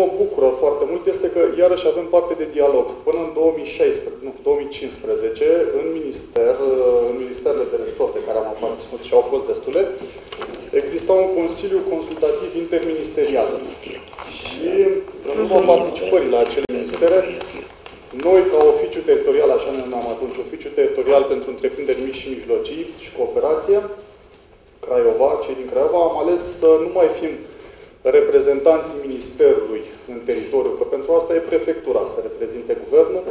mă bucură foarte mult este că iarăși avem parte de dialog. Până în 2016, nu, 2015, în minister, în ministerele de resort de care am aparținut și au fost destule, exista un Consiliu Consultativ Interministerial. Și în urma participării la acele ministere, noi, ca oficiu teritorial, așa ne numeam atunci, oficiu teritorial pentru întreprinderi mici și mijlocii și cooperație, Craiova, cei din Craiova, am ales să nu mai fim reprezentanții Ministerului în teritoriu, că pentru asta e prefectura să reprezinte guvernul.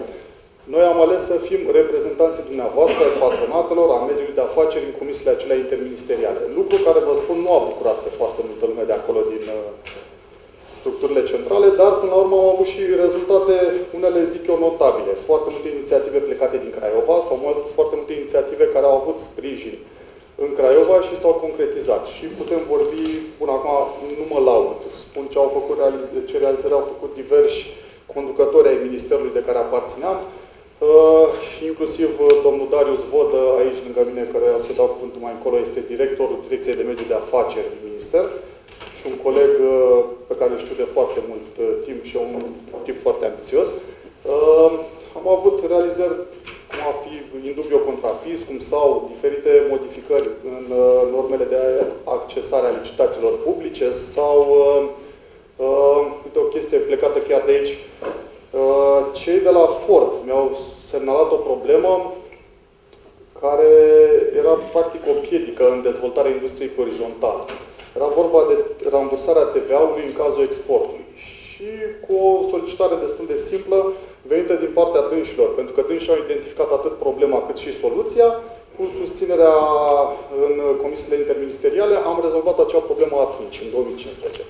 Noi am ales să fim reprezentanții dumneavoastră, ai patronatelor, a mediului de afaceri în comisiile acelea interministeriale. Lucru care, vă spun, nu a bucurat pe foarte multă lume de acolo din uh, structurile centrale, dar până la urmă am avut și rezultate, unele zic eu, notabile. Foarte multe inițiative plecate din Craiova sau foarte multe inițiative care au avut sprijin în Craiova și s-au concretizat. Și putem vorbi, până acum nu mă laud, spun ce au făcut, ce realizări au făcut diversi conducători ai Ministerului de care aparțineam, uh, inclusiv uh, domnul Darius Vodă, aici lângă mine, care o să dau cuvântul mai încolo, este directorul Direcției de Mediu de Afaceri din Minister și un coleg uh, pe care îl știu de foarte mult uh, timp și un tip foarte ambițios. Uh, am avut realizări cum ar fi indubio contrafis, cum sau diferite modificări în uh, normele de accesare a licitațiilor publice sau uh, uh, uite o chestie plecată chiar de aici. Uh, cei de la Ford mi-au semnalat o problemă care era practic o piedică în dezvoltarea industriei pe orizontal. Era vorba de rambursarea TVA-ului în cazul exportului. Și cu o solicitare destul de simplă, venită din partea dânșilor, pentru că dânșii au identificat atât problema cât și soluția, cu susținerea în comisiile interministeriale, am rezolvat acea problemă atunci, în 2015.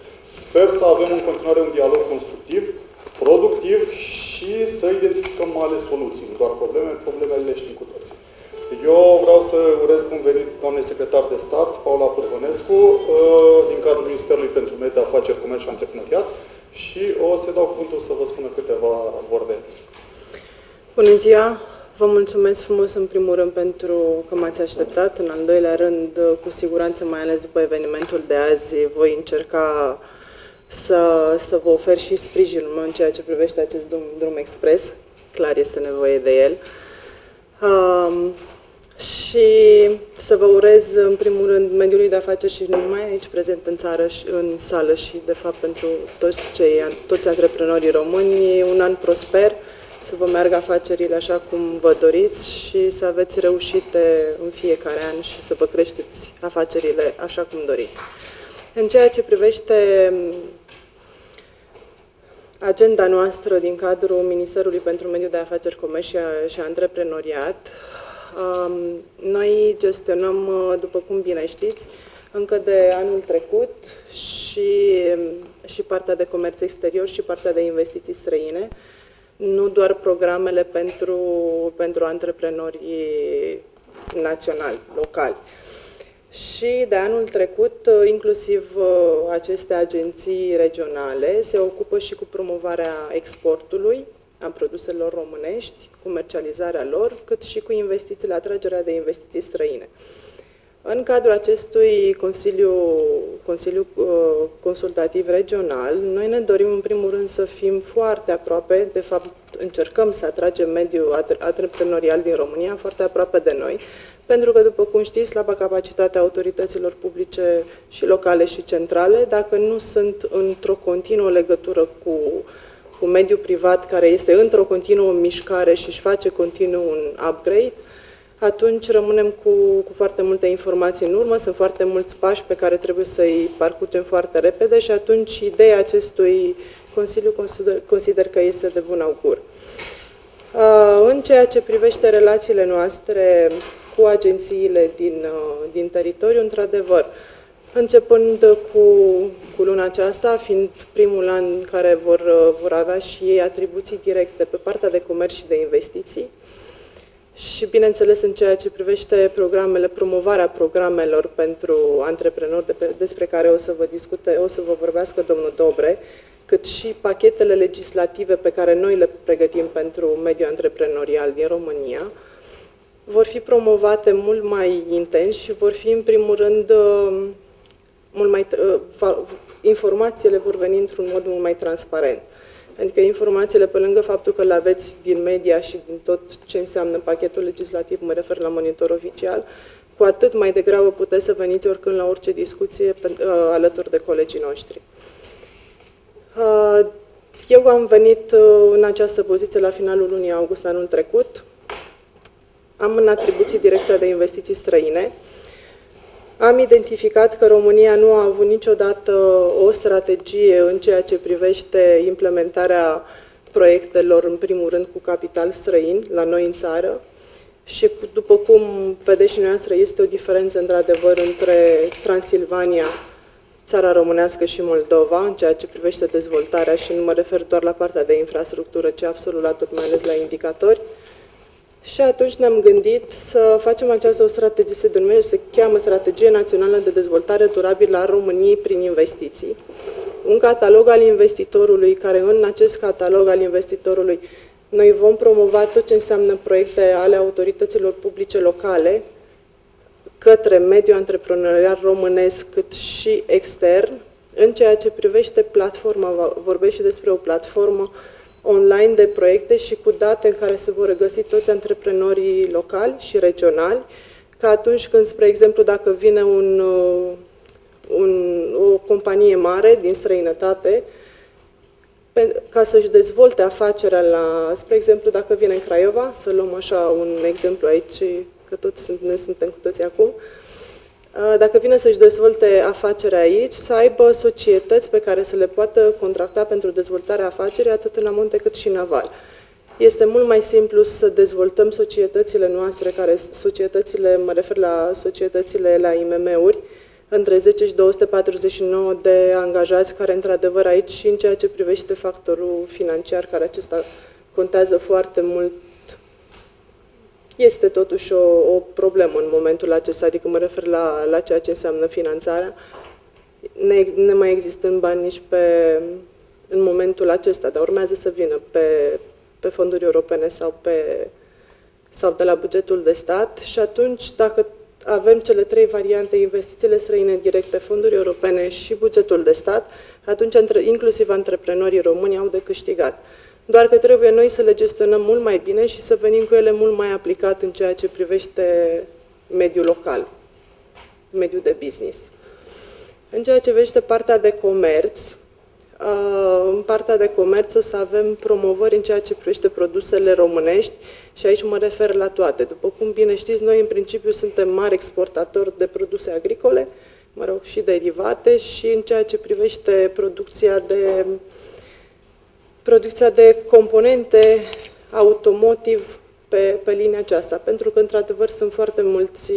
Sper să avem în continuare un dialog constructiv, productiv și să identificăm ales soluții, nu doar probleme, problemele le știm cu toții. Eu vreau să urez bun venit doamnei secretar de stat, Paula Pârvănescu, uh, din cadrul Ministerului pentru Mediul de Afaceri, Comerț și Antreprenoriat, și o să dau cuvântul să vă spună câteva vorbe. Bună ziua! Vă mulțumesc frumos în primul rând pentru că m-ați așteptat. În al doilea rând, cu siguranță, mai ales după evenimentul de azi, voi încerca să, să vă ofer și sprijinul meu în ceea ce privește acest drum, drum expres. Clar este nevoie de el. Um, și să vă urez, în primul rând, mediului de afaceri și nu numai aici prezent în țară, și în sală și, de fapt, pentru toți, cei, toți antreprenorii români, un an prosper, să vă meargă afacerile așa cum vă doriți și să aveți reușite în fiecare an și să vă creșteți afacerile așa cum doriți. În ceea ce privește agenda noastră din cadrul Ministerului pentru Mediul de Afaceri, Comerț și Antreprenoriat, noi gestionăm, uh, după cum bine știți, încă de anul trecut și, și partea de comerț exterior și partea de investiții străine, nu doar programele pentru, pentru antreprenorii naționali, locali. Și de anul trecut, uh, inclusiv uh, aceste agenții regionale se ocupă și cu promovarea exportului a produselor românești, comercializarea lor, cât și cu investițiile, atragerea de investiții străine. În cadrul acestui Consiliu, Consiliu uh, Consultativ Regional, noi ne dorim în primul rând să fim foarte aproape, de fapt încercăm să atragem mediul antreprenorial din România foarte aproape de noi, pentru că, după cum știți, slaba capacitatea autorităților publice și locale și centrale, dacă nu sunt într-o continuă legătură cu cu mediul privat care este într-o continuă mișcare și își face continuu un upgrade, atunci rămânem cu, cu foarte multe informații în urmă, sunt foarte mulți pași pe care trebuie să-i parcurgem foarte repede și atunci ideea acestui Consiliu consider, consider că este de bun augur. În ceea ce privește relațiile noastre cu agențiile din, din teritoriu, într-adevăr, Începând cu, cu luna aceasta, fiind primul an în care vor, vor avea și ei atribuții directe pe partea de comerț și de investiții și, bineînțeles, în ceea ce privește programele, promovarea programelor pentru antreprenori de pe, despre care o să vă discute, o să vă vorbească domnul Dobre, cât și pachetele legislative pe care noi le pregătim pentru mediul antreprenorial din România, vor fi promovate mult mai intens și vor fi, în primul rând, mult mai, uh, va, informațiile vor veni într-un mod mult mai transparent. Adică informațiile, pe lângă faptul că le aveți din media și din tot ce înseamnă pachetul legislativ, mă refer la monitor oficial, cu atât mai degrabă puteți să veniți oricând la orice discuție pe, uh, alături de colegii noștri. Uh, eu am venit uh, în această poziție la finalul lunii august anul trecut. Am în atribuții Direcția de Investiții Străine. Am identificat că România nu a avut niciodată o strategie în ceea ce privește implementarea proiectelor, în primul rând, cu capital străin, la noi în țară. Și după cum vedeți și noastră, este o diferență, într-adevăr, între Transilvania, țara românească și Moldova, în ceea ce privește dezvoltarea și nu mă refer doar la partea de infrastructură, ci absolut la tot, mai ales la indicatori. Și atunci ne-am gândit să facem această strategie, se denumește, se cheamă Strategie Națională de Dezvoltare Durabilă a României prin investiții. Un catalog al investitorului, care în acest catalog al investitorului noi vom promova tot ce înseamnă proiecte ale autorităților publice locale către mediul antreprenorial românesc cât și extern. În ceea ce privește platforma, vorbesc și despre o platformă online de proiecte și cu date în care se vor regăsi toți antreprenorii locali și regionali, ca atunci când, spre exemplu, dacă vine un, uh, un, o companie mare din străinătate, pe, ca să-și dezvolte afacerea la, spre exemplu, dacă vine în Craiova, să luăm așa un exemplu aici, că toți sunt, ne suntem cu toții acum, dacă vine să-și dezvolte afacerea aici, să aibă societăți pe care să le poată contracta pentru dezvoltarea afacerii, atât în amonte cât și în aval. Este mult mai simplu să dezvoltăm societățile noastre, care societățile, mă refer la societățile la IMM-uri, între 10 și 249 de angajați, care într-adevăr aici și în ceea ce privește factorul financiar, care acesta contează foarte mult este totuși o, o problemă în momentul acesta, adică mă refer la, la ceea ce înseamnă finanțarea, ne, ne mai existând bani nici pe, în momentul acesta, dar urmează să vină pe, pe fonduri europene sau, pe, sau de la bugetul de stat și atunci, dacă avem cele trei variante, investițiile străine directe, fonduri europene și bugetul de stat, atunci inclusiv antreprenorii români au de câștigat doar că trebuie noi să le gestionăm mult mai bine și să venim cu ele mult mai aplicat în ceea ce privește mediul local, mediul de business. În ceea ce privește partea de comerț, în partea de comerț o să avem promovări în ceea ce privește produsele românești și aici mă refer la toate. După cum bine știți, noi în principiu suntem mari exportatori de produse agricole, mă rog, și derivate și în ceea ce privește producția de uh, producția de componente automotiv pe, pe linia aceasta, pentru că, într-adevăr, sunt foarte mulți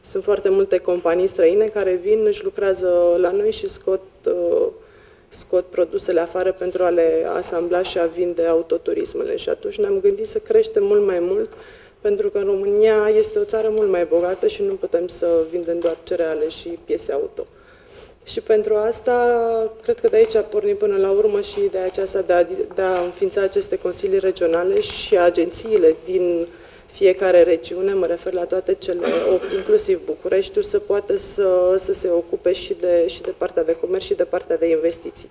sunt foarte multe companii străine care vin, își lucrează la noi și scot, uh, scot produsele afară pentru a le asambla și a vinde autoturismele. Și atunci ne-am gândit să creștem mult mai mult, pentru că România este o țară mult mai bogată și nu putem să vindem doar cereale și piese auto. Și pentru asta, cred că de aici pornim până la urmă și ideea aceasta de a, de a înființa aceste consilii regionale și agențiile din fiecare regiune, mă refer la toate cele opt, inclusiv Bucureștiul, să poată să, să se ocupe și de, și de partea de comerț și de partea de investiții.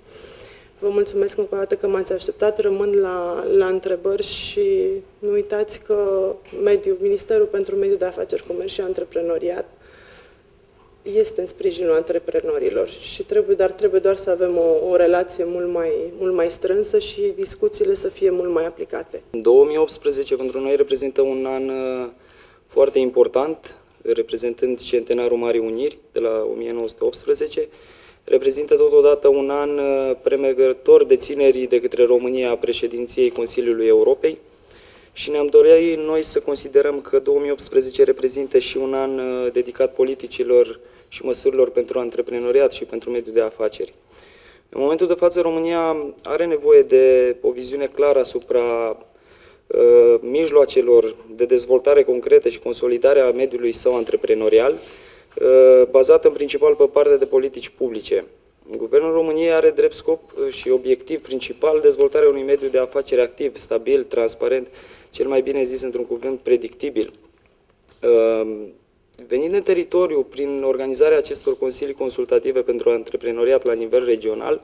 Vă mulțumesc încă o dată că m-ați așteptat, rămân la, la întrebări și nu uitați că mediul, Ministerul pentru Mediul de Afaceri, Comerț și Antreprenoriat este în sprijinul antreprenorilor și trebuie, dar trebuie doar să avem o, o relație mult mai, mult mai strânsă și discuțiile să fie mult mai aplicate. 2018 pentru noi reprezintă un an uh, foarte important, reprezentând centenarul Marii Uniri de la 1918, reprezintă totodată un an uh, premergător de ținerii de către România a președinției Consiliului Europei și ne-am dorit noi să considerăm că 2018 reprezintă și un an uh, dedicat politicilor și măsurilor pentru antreprenoriat și pentru mediul de afaceri. În momentul de față, România are nevoie de o viziune clară asupra uh, mijloacelor de dezvoltare concrete și consolidare a mediului său antreprenorial, uh, bazată în principal pe partea de politici publice. Guvernul României are drept scop uh, și obiectiv principal dezvoltarea unui mediu de afaceri activ, stabil, transparent, cel mai bine zis într-un cuvânt predictibil. Uh, Venind în teritoriu prin organizarea acestor consilii consultative pentru antreprenoriat la nivel regional,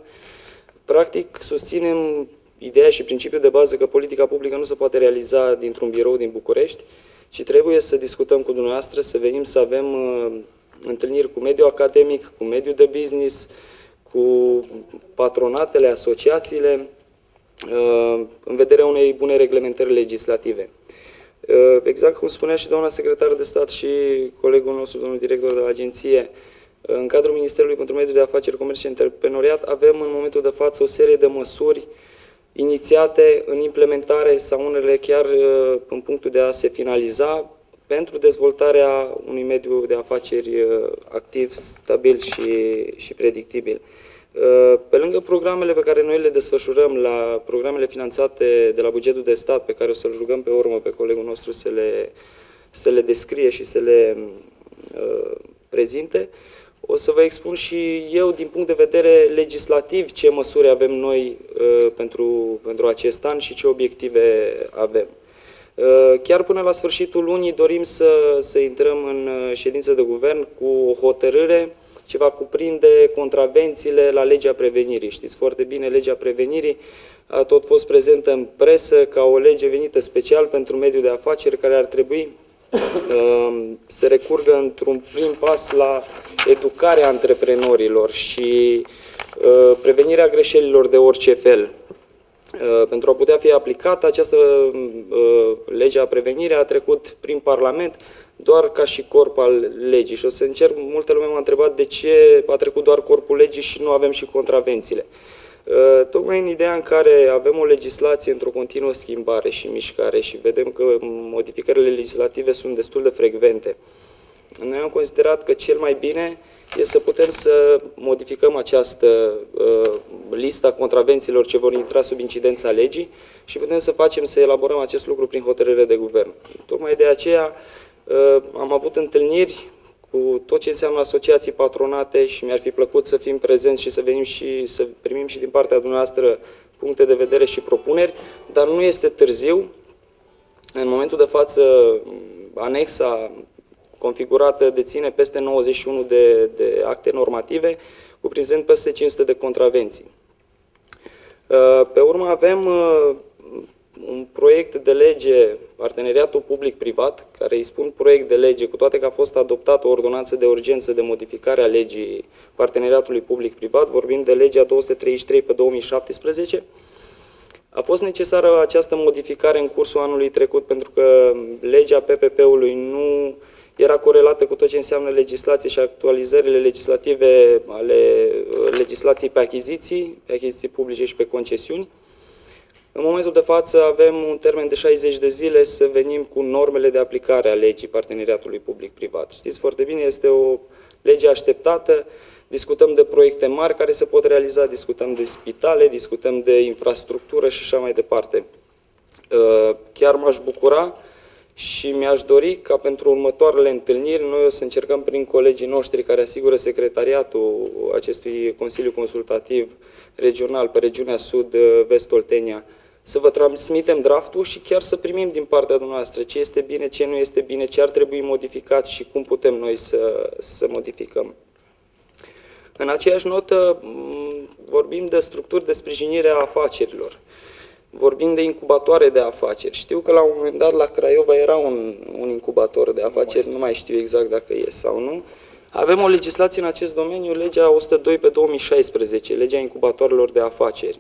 practic susținem ideea și principiul de bază că politica publică nu se poate realiza dintr-un birou din București, ci trebuie să discutăm cu dumneavoastră, să venim să avem uh, întâlniri cu mediul academic, cu mediul de business, cu patronatele, asociațiile, uh, în vederea unei bune reglementări legislative. Uh, exact cum spunea și doamna secretar de stat și colegul nostru, domnul director de la agenție, în cadrul Ministerului pentru Mediul de Afaceri, Comerț și Antreprenoriat avem în momentul de față o serie de măsuri inițiate în implementare sau unele chiar uh, în punctul de a se finaliza pentru dezvoltarea unui mediu de afaceri uh, activ, stabil și, și predictibil. Uh, pe lângă programele pe care noi le desfășurăm, la programele finanțate de la bugetul de stat, pe care o să-l rugăm pe urmă pe colegul nostru să le, să le descrie și să le uh, prezinte, o să vă expun și eu, din punct de vedere legislativ, ce măsuri avem noi uh, pentru, pentru acest an și ce obiective avem. Uh, chiar până la sfârșitul lunii dorim să, să intrăm în uh, ședință de guvern cu o hotărâre ce va cuprinde contravențiile la legea prevenirii. Știți foarte bine, legea prevenirii a tot fost prezentă în presă ca o lege venită special pentru mediul de afaceri care ar trebui uh, să recurgă într-un prim pas la educarea antreprenorilor și uh, prevenirea greșelilor de orice fel. Uh, pentru a putea fi aplicată, această uh, lege a prevenirii a trecut prin Parlament doar ca și corp al legii. Și o să încerc, multă lume m-a întrebat de ce a trecut doar corpul legii și nu avem și contravențiile. Uh, tocmai în ideea în care avem o legislație într-o continuă schimbare și mișcare și vedem că modificările legislative sunt destul de frecvente, noi am considerat că cel mai bine este să putem să modificăm această uh, lista contravențiilor ce vor intra sub incidența legii și putem să facem, să elaborăm acest lucru prin hotărâre de guvern. Tocmai de aceea uh, am avut întâlniri cu tot ce înseamnă asociații patronate și mi-ar fi plăcut să fim prezenți și să venim și să primim și din partea dumneavoastră puncte de vedere și propuneri, dar nu este târziu. În momentul de față, anexa configurată deține peste 91 de, de acte normative, cuprinzând peste 500 de contravenții. Uh, pe urmă avem uh, un proiect de lege, parteneriatul public-privat, care îi spun proiect de lege, cu toate că a fost adoptată o ordonanță de urgență de modificare a legii parteneriatului public-privat, vorbim de legea 233 pe 2017, a fost necesară această modificare în cursul anului trecut pentru că legea PPP-ului nu era corelată cu tot ce înseamnă legislație și actualizările legislative ale uh, legislației pe achiziții, pe achiziții publice și pe concesiuni. În momentul de față avem un termen de 60 de zile să venim cu normele de aplicare a legii parteneriatului public-privat. Știți foarte bine, este o lege așteptată, discutăm de proiecte mari care se pot realiza, discutăm de spitale, discutăm de infrastructură și așa mai departe. Uh, chiar m-aș bucura și mi-aș dori ca pentru următoarele întâlniri noi o să încercăm prin colegii noștri care asigură secretariatul acestui Consiliu Consultativ Regional pe regiunea Sud-Vest Oltenia să vă transmitem draftul și chiar să primim din partea dumneavoastră ce este bine, ce nu este bine, ce ar trebui modificat și cum putem noi să, să modificăm. În aceeași notă vorbim de structuri de sprijinire a afacerilor vorbim de incubatoare de afaceri. Știu că la un moment dat la Craiova era un, un incubator de afaceri, nu mai știu exact dacă e sau nu. Avem o legislație în acest domeniu, legea 102 pe 2016, legea incubatoarelor de afaceri.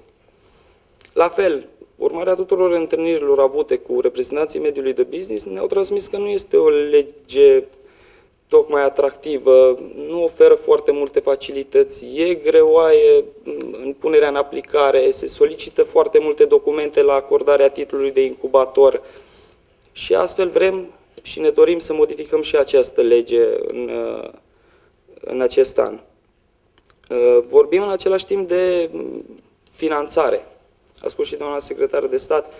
La fel, urmarea tuturor întâlnirilor avute cu reprezentanții mediului de business ne-au transmis că nu este o lege tocmai atractivă, nu oferă foarte multe facilități, e greoaie în punerea în aplicare, se solicită foarte multe documente la acordarea titlului de incubator și astfel vrem și ne dorim să modificăm și această lege în, în acest an. Vorbim în același timp de finanțare. A spus și doamna secretară de stat,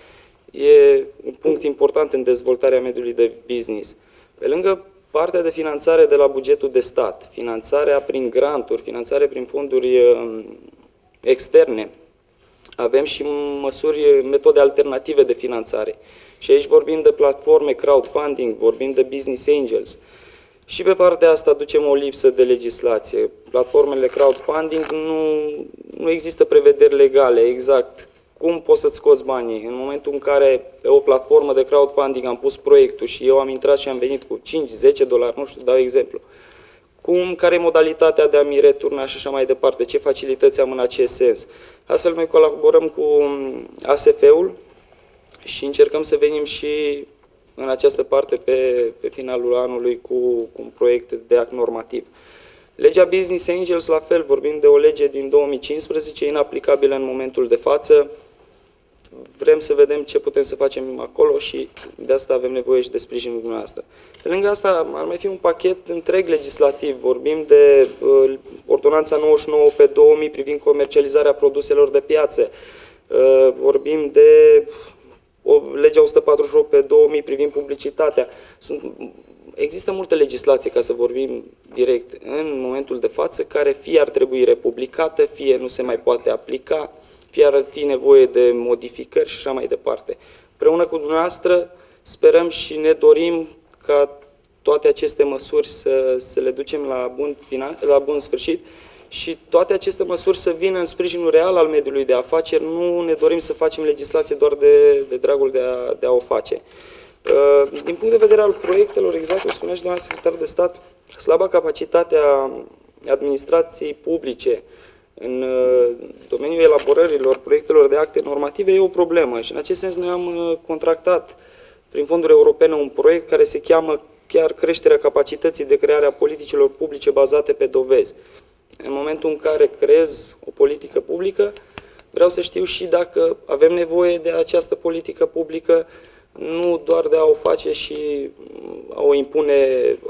e un punct important în dezvoltarea mediului de business. Pe lângă Partea de finanțare de la bugetul de stat, finanțarea prin granturi, finanțare prin fonduri um, externe, avem și măsuri, metode alternative de finanțare. Și aici vorbim de platforme crowdfunding, vorbim de business angels. Și pe partea asta ducem o lipsă de legislație. Platformele crowdfunding nu, nu există prevederi legale exact cum poți să-ți scoți banii. În momentul în care pe o platformă de crowdfunding am pus proiectul și eu am intrat și am venit cu 5-10 dolari, nu știu, dau exemplu, cum, care e modalitatea de a-mi returna și așa mai departe, ce facilități am în acest sens. Astfel noi colaborăm cu ASF-ul și încercăm să venim și în această parte pe, pe finalul anului cu, cu un proiect de act normativ. Legea Business Angels, la fel, vorbim de o lege din 2015, inaplicabilă în momentul de față. Vrem să vedem ce putem să facem acolo și de asta avem nevoie și de sprijinul dumneavoastră. Pe lângă asta ar mai fi un pachet întreg legislativ. Vorbim de uh, Ordonanța 99 pe 2000 privind comercializarea produselor de piață. Uh, vorbim de o, legea 148 pe 2000 privind publicitatea. Sunt, există multe legislații, ca să vorbim direct, în momentul de față, care fie ar trebui republicată, fie nu se mai poate aplica, fie ar fi nevoie de modificări și așa mai departe. Împreună cu dumneavoastră sperăm și ne dorim ca toate aceste măsuri să, să le ducem la bun, final, la bun sfârșit și toate aceste măsuri să vină în sprijinul real al mediului de afaceri. Nu ne dorim să facem legislație doar de, de dragul de a, de a o face. Uh, din punct de vedere al proiectelor, exact cum spunea și doamna secretar de stat, slaba capacitatea administrației publice în uh, domeniul elaborărilor proiectelor de acte normative e o problemă și în acest sens noi am uh, contractat prin fonduri europene un proiect care se cheamă chiar creșterea capacității de creare a politicilor publice bazate pe dovezi. În momentul în care creez o politică publică, vreau să știu și dacă avem nevoie de această politică publică, nu doar de a o face și a o impune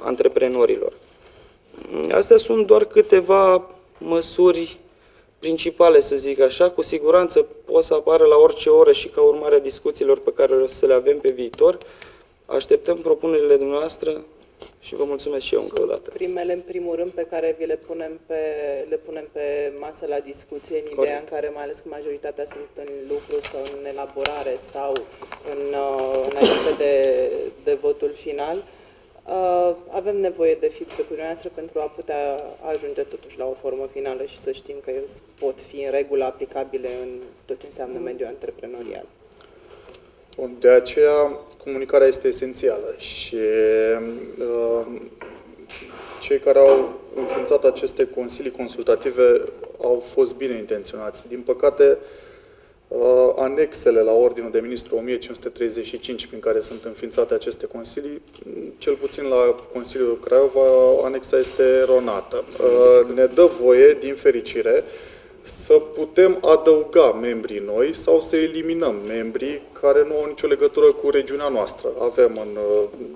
antreprenorilor. Astea sunt doar câteva măsuri principale, să zic așa. Cu siguranță pot să apară la orice oră și ca urmare a discuțiilor pe care o să le avem pe viitor. Așteptăm propunerile dumneavoastră și vă mulțumesc și eu încă o dată. Primele, în primul rând, pe care vi le punem pe, le punem pe masă la discuție, în ideea în care, mai ales că majoritatea sunt în lucru sau în elaborare sau în, uh, înainte de, de votul final, uh, avem nevoie de feedback-ul noastră pentru a putea ajunge totuși la o formă finală și să știm că pot fi în regulă aplicabile în tot ce înseamnă mediul antreprenorial. Bun, de aceea comunicarea este esențială și uh, cei care au înființat aceste consilii consultative au fost bine intenționați. Din păcate, uh, anexele la Ordinul de Ministru 1535 prin care sunt înființate aceste consilii, cel puțin la Consiliul Craiova, anexa este eronată. Uh, ne dă voie, din fericire, să putem adăuga membrii noi sau să eliminăm membrii care nu au nicio legătură cu regiunea noastră. Avem în,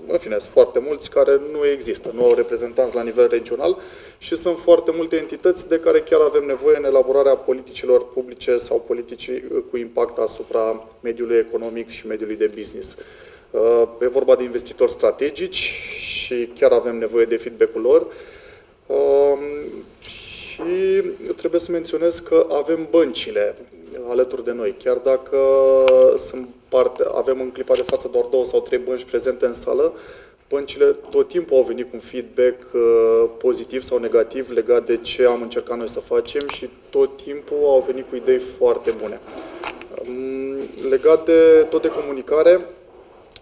în fine, sunt foarte mulți care nu există, nu au reprezentanți la nivel regional și sunt foarte multe entități de care chiar avem nevoie în elaborarea politicilor publice sau politici cu impact asupra mediului economic și mediului de business. E vorba de investitori strategici și chiar avem nevoie de feedback-ul lor și trebuie să menționez că avem băncile alături de noi. Chiar dacă sunt parte, avem în clipa de față doar două sau trei bănci prezente în sală, băncile tot timpul au venit cu un feedback uh, pozitiv sau negativ legat de ce am încercat noi să facem și tot timpul au venit cu idei foarte bune. Um, legat de tot de comunicare,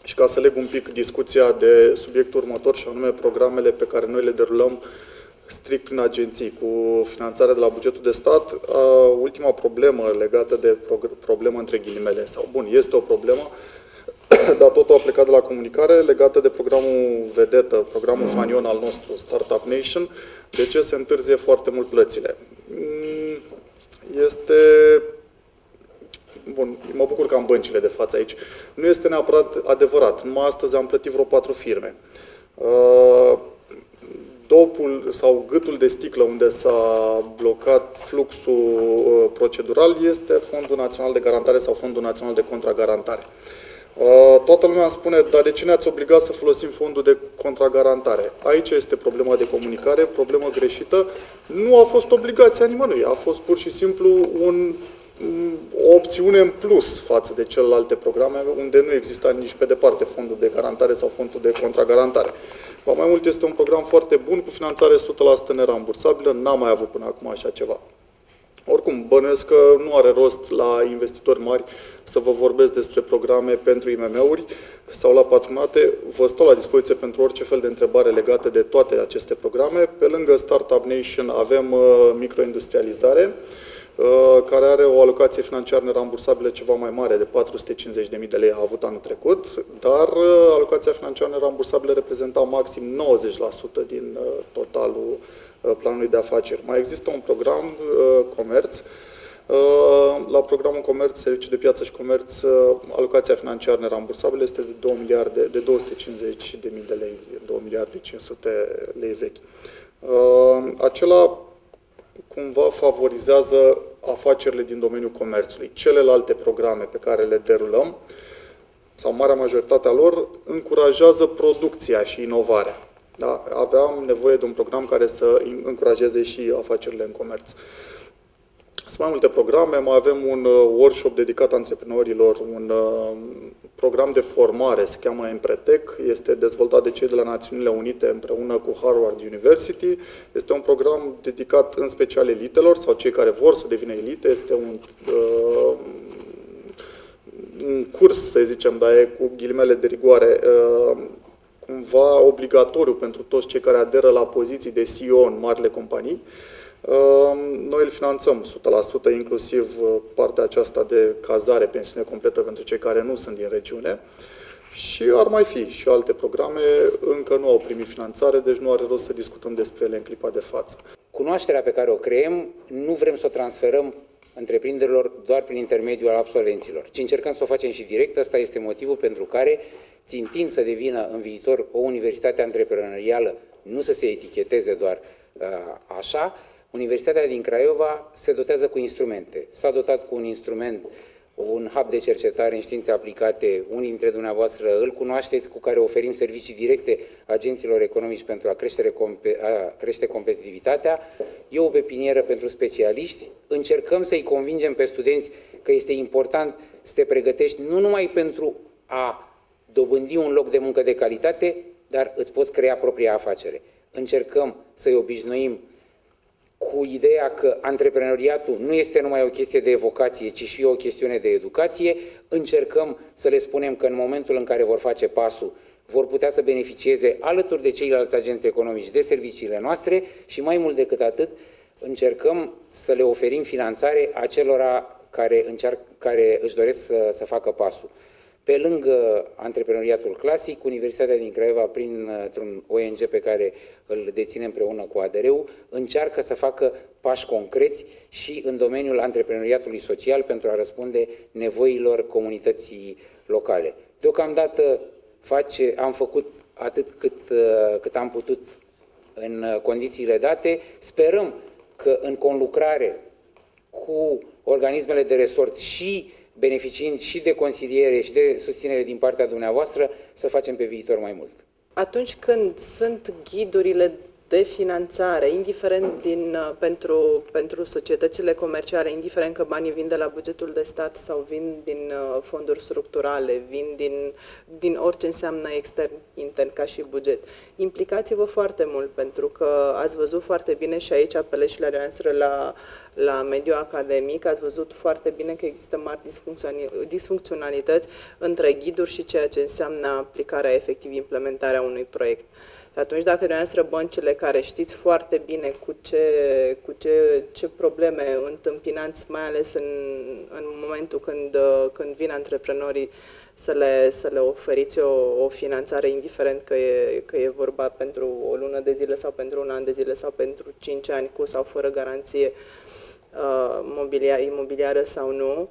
și ca să leg un pic discuția de subiectul următor, și anume programele pe care noi le derulăm strict prin agenții, cu finanțarea de la bugetul de stat. Ultima problemă legată de problemă între ghilimele, sau bun, este o problemă, dar totul a plecat de la comunicare legată de programul Vedetă, programul fanion al nostru, Startup Nation. De ce se întârzie foarte mult plățile? Mm, este Bun, mă bucur că am băncile de față aici. Nu este neapărat adevărat. Numai astăzi am plătit vreo patru firme dopul sau gâtul de sticlă unde s-a blocat fluxul uh, procedural este Fondul Național de Garantare sau Fondul Național de Contragarantare. Uh, toată lumea îmi spune, dar de ce ne-ați obligat să folosim fondul de contragarantare? Aici este problema de comunicare, problemă greșită. Nu a fost obligația nimănui, a fost pur și simplu un o opțiune în plus față de celelalte programe unde nu exista nici pe departe fondul de garantare sau fondul de contragarantare. Ba mai mult, este un program foarte bun cu finanțare 100% nerambursabilă, n-am mai avut până acum așa ceva. Oricum, bănuiesc că nu are rost la investitori mari să vă vorbesc despre programe pentru IMM-uri sau la patronate. Vă stau la dispoziție pentru orice fel de întrebare legate de toate aceste programe. Pe lângă Startup Nation avem uh, microindustrializare, uh, care are o alocație financiară nerambursabilă ceva mai mare de 450.000 de lei a avut anul trecut, dar uh, alocația financiară nerambursabilă reprezenta maxim 90% din totalul planului de afaceri. Mai există un program comerț la programul Comerț, Serviciu de Piață și Comerț, alocația financiară nerambursabilă este de 2 miliarde, de 250 de mii de lei, 2 miliarde 500 lei vechi. Acela cumva favorizează afacerile din domeniul comerțului. Celelalte programe pe care le derulăm, sau marea majoritatea lor, încurajează producția și inovarea. Da? Aveam nevoie de un program care să încurajeze și afacerile în comerț. Sunt mai multe programe, mai avem un uh, workshop dedicat antreprenorilor, un uh, program de formare, se cheamă Empretec, este dezvoltat de cei de la Națiunile Unite împreună cu Harvard University. Este un program dedicat în special elitelor sau cei care vor să devină elite. Este un, uh, un curs, să zicem, dar e cu ghilimele de rigoare, uh, cumva obligatoriu pentru toți cei care aderă la poziții de CEO în marile companii. Ehm, noi îl finanțăm 100%, inclusiv uh, partea aceasta de cazare, pensiune completă pentru cei care nu sunt din regiune. Și ar mai fi și alte programe, încă nu au primit finanțare, deci nu are rost să discutăm despre ele în clipa de față. Cunoașterea pe care o creăm, nu vrem să o transferăm întreprinderilor doar prin intermediul absolvenților, ci încercăm să o facem și direct. Asta este motivul pentru care, țintind să devină în viitor o universitate antreprenorială, nu să se eticheteze doar uh, așa, Universitatea din Craiova se dotează cu instrumente. S-a dotat cu un instrument, un hub de cercetare în științe aplicate, unii dintre dumneavoastră îl cunoașteți, cu care oferim servicii directe agenților economici pentru a crește, a crește competitivitatea. E o pepinieră pentru specialiști. Încercăm să-i convingem pe studenți că este important să te pregătești nu numai pentru a dobândi un loc de muncă de calitate, dar îți poți crea propria afacere. Încercăm să-i obișnuim cu ideea că antreprenoriatul nu este numai o chestie de evocație, ci și o chestiune de educație, încercăm să le spunem că în momentul în care vor face pasul, vor putea să beneficieze alături de ceilalți agenți economici de serviciile noastre și mai mult decât atât, încercăm să le oferim finanțare acelora care, încearcă, care își doresc să, să facă pasul. Pe lângă antreprenoriatul clasic, Universitatea din Craiova, printr-un ONG pe care îl deține împreună cu ADR-ul, încearcă să facă pași concreți și în domeniul antreprenoriatului social pentru a răspunde nevoilor comunității locale. Deocamdată face, am făcut atât cât, cât am putut în condițiile date. Sperăm că în conlucrare cu organismele de resort și beneficiind și de consiliere și de susținere din partea dumneavoastră, să facem pe viitor mai mult. Atunci când sunt ghidurile de finanțare, indiferent din, uh, pentru, pentru societățile comerciale, indiferent că banii vin de la bugetul de stat sau vin din uh, fonduri structurale, vin din, din orice înseamnă extern, intern ca și buget. Implicați-vă foarte mult, pentru că ați văzut foarte bine și aici apelez și la la, la mediul academic, ați văzut foarte bine că există mari disfuncționalități între ghiduri și ceea ce înseamnă aplicarea efectiv, implementarea unui proiect. Atunci, dacă dumneavoastră băncile care știți foarte bine cu ce, cu ce, ce probleme întâmpinați, mai ales în, în momentul când, când vin antreprenorii să le, să le oferiți o, o finanțare, indiferent că e, că e vorba pentru o lună de zile sau pentru un an de zile sau pentru cinci ani, cu sau fără garanție uh, imobiliară sau nu,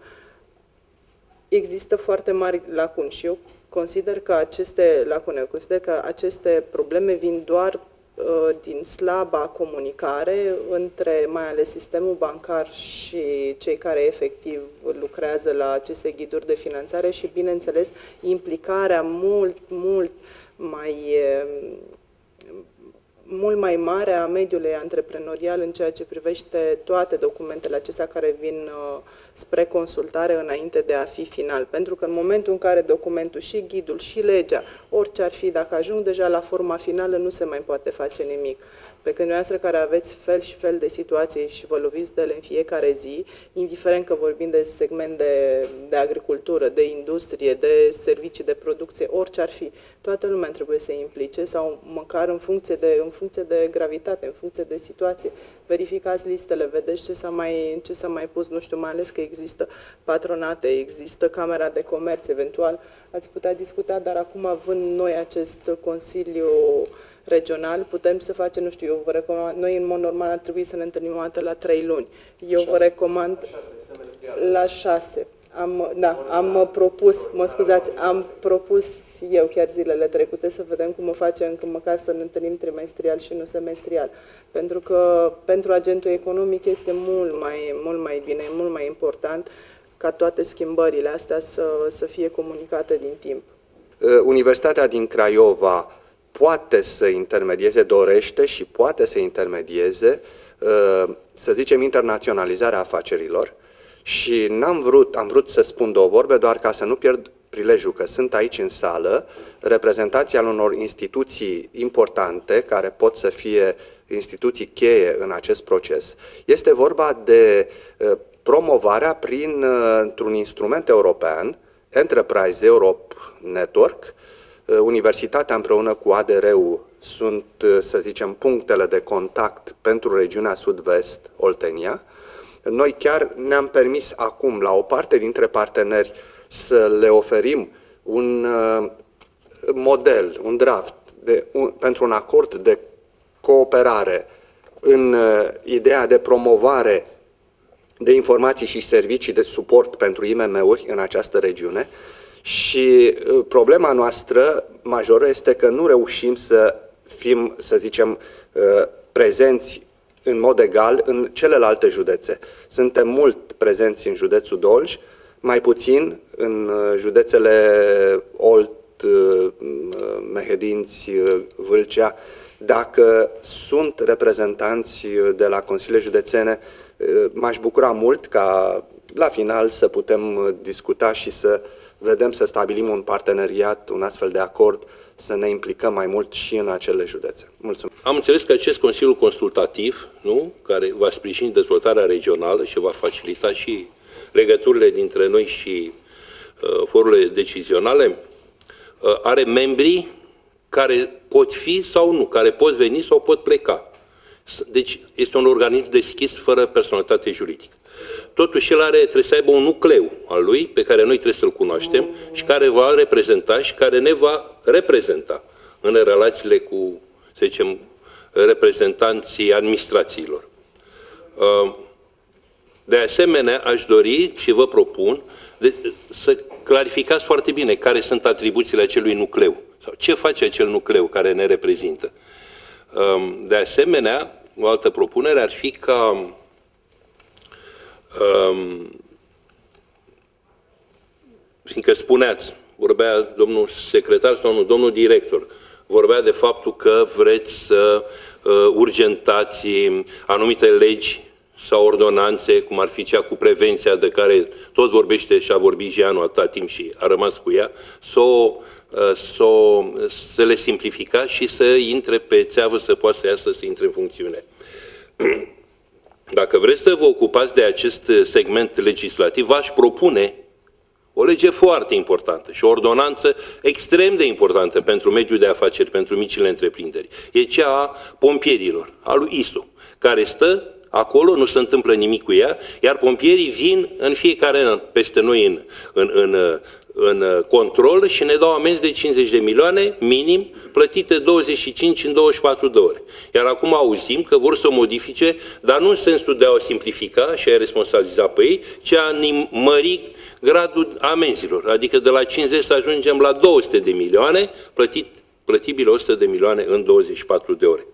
există foarte mari lacuni. Și eu consider că aceste lacune, consider că aceste probleme vin doar uh, din slaba comunicare între mai ales sistemul bancar și cei care efectiv lucrează la aceste ghiduri de finanțare și, bineînțeles, implicarea mult, mult mai uh, mult mai mare a mediului antreprenorial în ceea ce privește toate documentele acestea care vin uh, spre consultare înainte de a fi final. Pentru că în momentul în care documentul și ghidul și legea, orice ar fi, dacă ajung deja la forma finală, nu se mai poate face nimic. Pe când dumneavoastră care aveți fel și fel de situații și vă loviți de ele în fiecare zi, indiferent că vorbim de segment de, de agricultură, de industrie, de servicii de producție, orice ar fi, toată lumea trebuie să se implice sau măcar în funcție de, în funcție de gravitate, în funcție de situație, verificați listele, vedeți ce s-a mai, ce s-a mai pus, nu știu, mai ales că există patronate, există Camera de Comerț, eventual ați putea discuta, dar acum având noi acest Consiliu regional, putem să facem, nu știu, eu vă recomand, noi în mod normal ar trebui să ne întâlnim o dată la trei luni. Eu vă recomand la șase. Am, da, am propus, mă scuzați, am propus eu chiar zilele trecute să vedem cum o facem, că măcar să ne întâlnim trimestrial și nu semestrial. Pentru că pentru agentul economic este mult mai, mult mai bine, mult mai important ca toate schimbările astea să, să fie comunicate din timp. Universitatea din Craiova poate să intermedieze, dorește și poate să intermedieze, uh, să zicem, internaționalizarea afacerilor și n-am vrut, am vrut să spun două vorbe, doar ca să nu pierd prilejul că sunt aici în sală reprezentații al unor instituții importante care pot să fie instituții cheie în acest proces. Este vorba de uh, promovarea prin uh, un instrument european, Enterprise Europe Network, Uh, universitatea împreună cu ADR-ul sunt, uh, să zicem, punctele de contact pentru regiunea sud-vest, Oltenia. Noi chiar ne-am permis acum, la o parte dintre parteneri, să le oferim un uh, model, un draft de, un, pentru un acord de cooperare în uh, ideea de promovare de informații și servicii de suport pentru IMM-uri în această regiune. Și uh, problema noastră majoră este că nu reușim să fim, să zicem, uh, prezenți în mod egal în celelalte județe. Suntem mult prezenți în județul Dolj, mai puțin în uh, județele Olt, Mehedinți, Vâlcea. Dacă sunt reprezentanți de la Consiliile Județene, m-aș bucura mult ca la final să putem discuta și să uh, vedem să stabilim un parteneriat, un astfel de acord, să ne implicăm mai mult și în acele județe. Mulțumesc. Am înțeles că acest Consiliu Consultativ, nu, care va sprijini dezvoltarea regională și va facilita și legăturile dintre noi și uh, forurile decizionale, uh, are membri care pot fi sau nu, care pot veni sau pot pleca. Deci este un organism deschis fără personalitate juridică. Totuși el are, trebuie să aibă un nucleu al lui pe care noi trebuie să-l cunoaștem și care va reprezenta și care ne va reprezenta în relațiile cu, să zicem, reprezentanții administrațiilor. Uh, de asemenea, aș dori și vă propun de, să clarificați foarte bine care sunt atribuțiile acelui nucleu sau ce face acel nucleu care ne reprezintă. Uh, de asemenea, o altă propunere ar fi ca Um, fiindcă spuneați, vorbea domnul secretar sau nu, domnul director, vorbea de faptul că vreți să uh, urgentați anumite legi sau ordonanțe, cum ar fi cea cu prevenția de care tot vorbește și a vorbit Jeanu atâta timp și a rămas cu ea, să, o, uh, să, o, să le simplifica și să intre pe țeavă să poată să iasă să intre în funcțiune. Dacă vreți să vă ocupați de acest segment legislativ, v-aș propune o lege foarte importantă și o ordonanță extrem de importantă pentru mediul de afaceri, pentru micile întreprinderi. E cea a pompierilor, a lui ISO, care stă acolo, nu se întâmplă nimic cu ea, iar pompierii vin în fiecare an peste noi în, în, în, în uh, control și ne dau amenzi de 50 de milioane, minim, plătite 25 în 24 de ore. Iar acum auzim că vor să o modifice, dar nu în sensul de a o simplifica și a responsabiliza pe ei, ci a mări gradul amenzilor, adică de la 50 să ajungem la 200 de milioane, plătit, plătibile 100 de milioane în 24 de ore.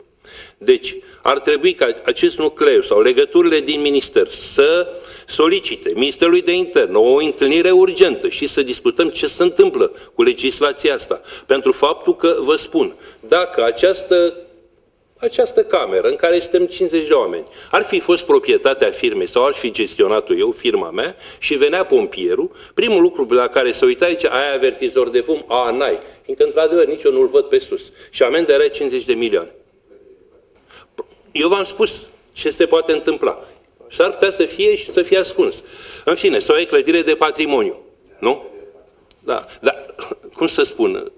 Deci, ar trebui ca acest nucleu sau legăturile din minister să solicite Ministerului de Intern o întâlnire urgentă și să discutăm ce se întâmplă cu legislația asta. Pentru faptul că, vă spun, dacă această această cameră în care suntem 50 de oameni, ar fi fost proprietatea firmei sau ar fi gestionat-o eu, firma mea, și venea pompierul, primul lucru la care se uita aici, ai avertizor de fum? A, n-ai. Fiindcă, într-adevăr, nici eu nu-l văd pe sus. Și amendă era 50 de milioane. Eu v-am spus ce se poate întâmpla. S-ar putea să fie și să fie ascuns. În fine, sau e clădire de patrimoniu. Nu? Da. Dar, cum să spun,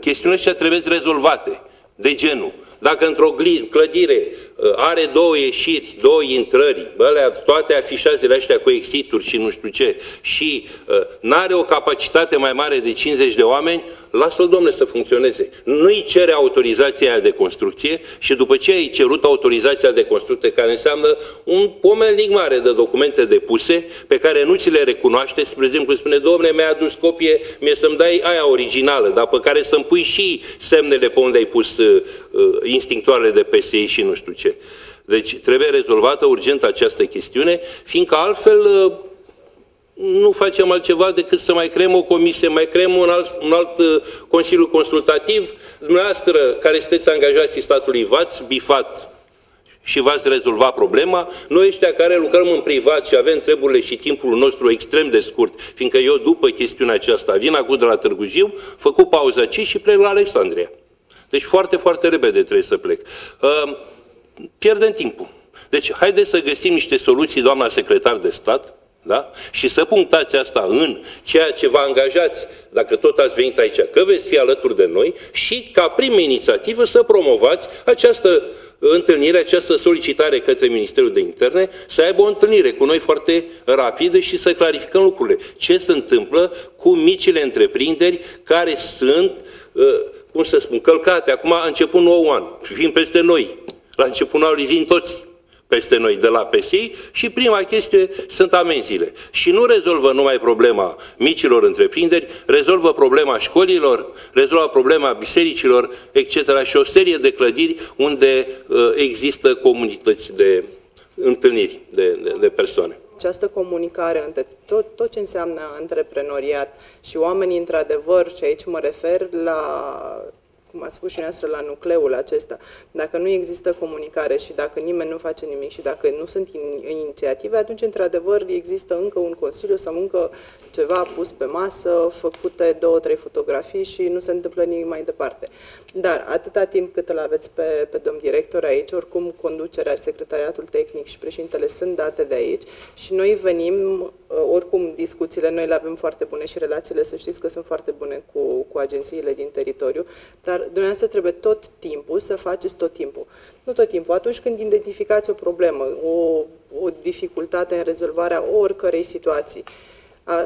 chestiunile astea trebuie rezolvate. De genul, dacă într-o clădire uh, are două ieșiri, două intrări, alea, toate afișazele astea cu exituri și nu știu ce, și uh, nu are o capacitate mai mare de 50 de oameni, lasă-l, domnule, să funcționeze. Nu-i cere autorizația de construcție și după ce ai cerut autorizația de construcție, care înseamnă un pomelnic mare de documente depuse, pe care nu ți le recunoaște, spre exemplu, spune, domnule, mi-a adus copie, mie să-mi dai aia originală, dar pe care să-mi pui și semnele pe unde ai pus uh, uh instinctoarele de PSI și nu știu ce. Deci trebuie rezolvată urgent această chestiune, fiindcă altfel uh, nu facem altceva decât să mai creăm o comisie, mai creăm un alt, un alt uh, Consiliu Consultativ. Dumneavoastră, care sunteți angajații statului, v-ați bifat și v-ați rezolva problema. Noi ăștia care lucrăm în privat și avem treburile și timpul nostru extrem de scurt, fiindcă eu după chestiunea aceasta vin acum de la Târgu Jiu, făcut pauza aici și plec la Alexandria. Deci foarte, foarte repede trebuie să plec. Uh, pierdem timpul. Deci haideți să găsim niște soluții, doamna secretar de stat, da? Și să punctați asta în ceea ce vă angajați, dacă tot ați venit aici, că veți fi alături de noi și ca primă inițiativă să promovați această întâlnire, această solicitare către Ministerul de Interne, să aibă o întâlnire cu noi foarte rapidă și să clarificăm lucrurile. Ce se întâmplă cu micile întreprinderi care sunt, uh, cum să spun, călcate. Acum a început nou an, vin peste noi. La început anului vin toți peste noi de la PSI și prima chestie sunt amenziile. Și nu rezolvă numai problema micilor întreprinderi, rezolvă problema școlilor, rezolvă problema bisericilor, etc. și o serie de clădiri unde uh, există comunități de întâlniri de, de, de persoane această comunicare între tot, tot ce înseamnă antreprenoriat și oamenii, într-adevăr, și aici mă refer la cum ați spus și noastră, la nucleul acesta, dacă nu există comunicare și dacă nimeni nu face nimic și dacă nu sunt inițiative, atunci, într-adevăr, există încă un consiliu sau încă ceva pus pe masă, făcute două, trei fotografii și nu se întâmplă nimic mai departe. Dar atâta timp cât îl aveți pe, pe domn director aici, oricum conducerea, secretariatul tehnic și președintele sunt date de aici și noi venim, uh, oricum discuțiile noi le avem foarte bune și relațiile să știți că sunt foarte bune cu, cu agențiile din teritoriu, dar dumneavoastră trebuie tot timpul să faceți tot timpul. Nu tot timpul, atunci când identificați o problemă, o, o dificultate în rezolvarea oricărei situații,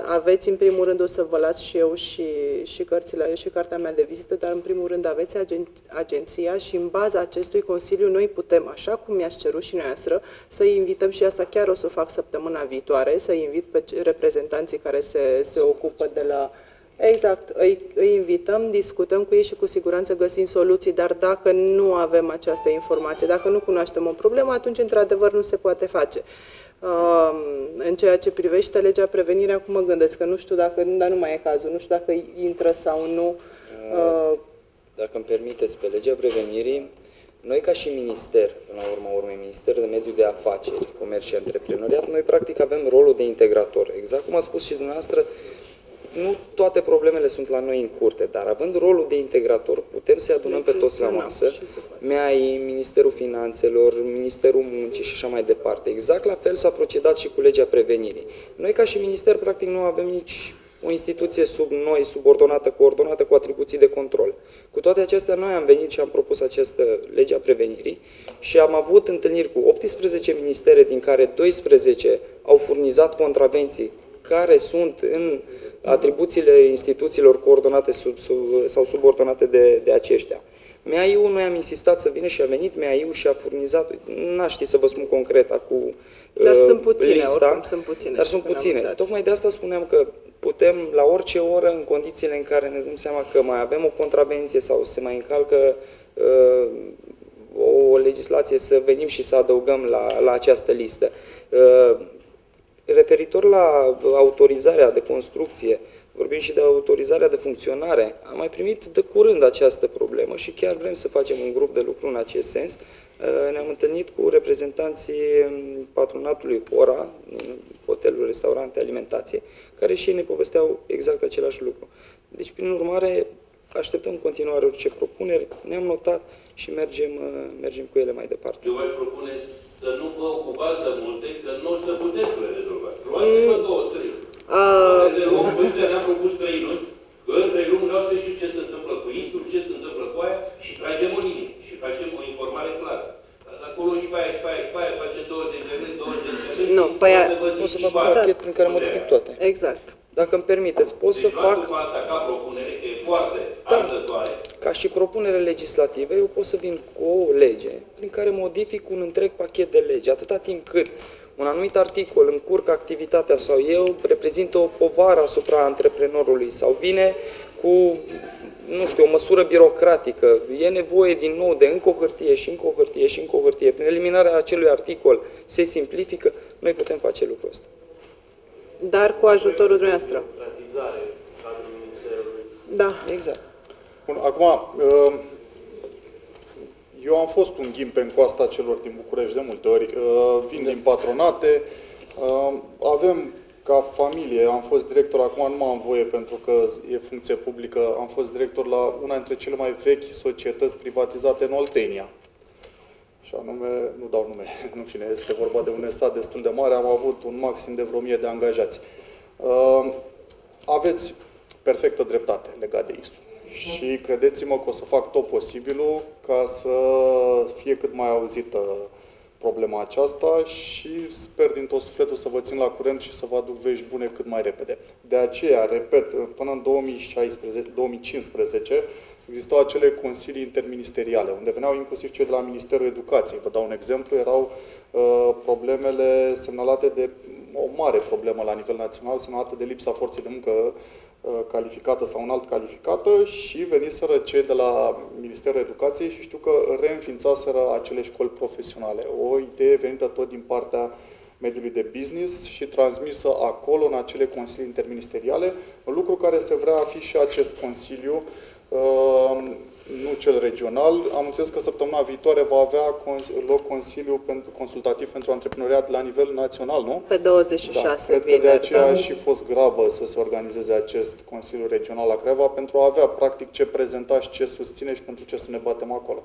aveți în primul rând, o să vă las și eu și, și cărțile și cartea mea de vizită, dar în primul rând aveți agen, agenția și în baza acestui Consiliu noi putem, așa cum mi-ați cerut și noastră, să invităm și asta chiar o să o fac săptămâna viitoare, să invit pe reprezentanții care se, se ocupă de la Exact, îi, îi invităm, discutăm cu ei și cu siguranță găsim soluții, dar dacă nu avem această informație, dacă nu cunoaștem o problemă, atunci într-adevăr nu se poate face. Uh, în ceea ce privește legea prevenirii, acum mă gândesc că nu știu dacă, dar nu mai e cazul, nu știu dacă intră sau nu. Uh, dacă îmi permiteți, pe legea prevenirii, noi ca și minister, până la urmă urmei, Minister de Mediu de Afaceri, Comerț și Antreprenoriat, noi practic avem rolul de integrator. Exact cum a spus și dumneavoastră, nu toate problemele sunt la noi în curte, dar având rolul de integrator, putem să adunăm pe toți la masă, MEAI, Ministerul Finanțelor, Ministerul Muncii și așa mai departe. Exact la fel s-a procedat și cu legea prevenirii. Noi ca și minister, practic, nu avem nici o instituție sub noi, subordonată, coordonată cu atribuții de control. Cu toate acestea, noi am venit și am propus această lege a prevenirii și am avut întâlniri cu 18 ministere, din care 12 au furnizat contravenții care sunt în atribuțiile instituțiilor coordonate sub, sub, sau subordonate de, de aceștia. MAIU, noi am insistat să vină și a venit MAIU și a furnizat, n-aș ști să vă spun concret cu dar uh, sunt puține, lista, oricum sunt puține. Dar sunt puține. Tocmai de asta spuneam că putem la orice oră, în condițiile în care ne dăm seama că mai avem o contravenție sau se mai încalcă uh, o legislație, să venim și să adăugăm la, la această listă. Uh, referitor la autorizarea de construcție, vorbim și de autorizarea de funcționare, am mai primit de curând această problemă și chiar vrem să facem un grup de lucru în acest sens. Uh, Ne-am întâlnit cu reprezentanții um, patronatului Ora, din hoteluri, restaurante, alimentație, care și ei ne povesteau exact același lucru. Deci, prin urmare, așteptăm în continuare orice propuneri, ne-am notat și mergem, uh, mergem cu ele mai departe. Eu v-aș propune să nu vă ocupați de multe, că nu o să puteți să le rezolvați. Luați-vă două, trei luni. Uh, Le luăm, uite, ne-am propus trei luni, că în trei luni vreau să știu ce se întâmplă cu Istru, ce se întâmplă cu aia și tragem o linie și facem o informare clară. Acolo și pe aia, și pe aia, și pe aia, facem 20 de luni, 20 de luni. Nu, pe aia- O să fac un pachet în care modific toate. exact. Dacă îmi permiteți, pot să Deci fac, luați-vă asta ca propunere, că e foarte Da. Arzătoare. ca și propunere legislativă, eu pot să vin cu o lege prin care modific un întreg pachet de legi, atâta timp cât un anumit articol încurcă activitatea sau eu reprezintă o povară asupra antreprenorului sau vine cu, nu știu, o măsură birocratică, e nevoie din nou de încă o hârtie și încă o hârtie și încă o hârtie, prin eliminarea acelui articol se simplifică, noi putem face lucrul ăsta. Dar cu ajutorul dumneavoastră. Da. Exact. Bun, acum, uh, eu am fost un ghim pe coasta celor din București de multe ori, uh, vin din patronate, uh, avem ca familie, am fost director, acum nu mai am voie pentru că e funcție publică, am fost director la una dintre cele mai vechi societăți privatizate în Oltenia. Și anume, nu dau nume, în fine, este vorba de un stat destul de mare, am avut un maxim de vreo mie de angajați. Uh, aveți perfectă dreptate legat de ISU. Și credeți-mă că o să fac tot posibilul ca să fie cât mai auzită problema aceasta și sper din tot sufletul să vă țin la curent și să vă aduc vești bune cât mai repede. De aceea, repet, până în 2016, 2015 existau acele consilii interministeriale, unde veneau inclusiv cei de la Ministerul Educației. Vă dau un exemplu, erau uh, problemele semnalate de o mare problemă la nivel național, semnalată de lipsa forței de muncă uh, calificată sau înalt calificată și veniseră cei de la Ministerul Educației și știu că reînființaseră acele școli profesionale. O idee venită tot din partea mediului de business și transmisă acolo, în acele consilii interministeriale, un lucru care se vrea a fi și acest consiliu, uh, nu cel regional. Am înțeles că săptămâna viitoare va avea cons- loc Consiliu pentru, Consultativ pentru Antreprenoriat la nivel național, nu? Pe 26 Da, cred că de vineri, aceea da. a și fost grabă să se organizeze acest Consiliu Regional la Craiova pentru a avea practic ce prezenta și ce susține și pentru ce să ne batem acolo.